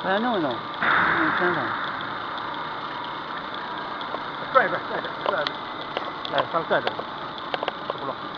我先弄一弄先弄拽一拽拽一拽拽一拽来稍微拽一拽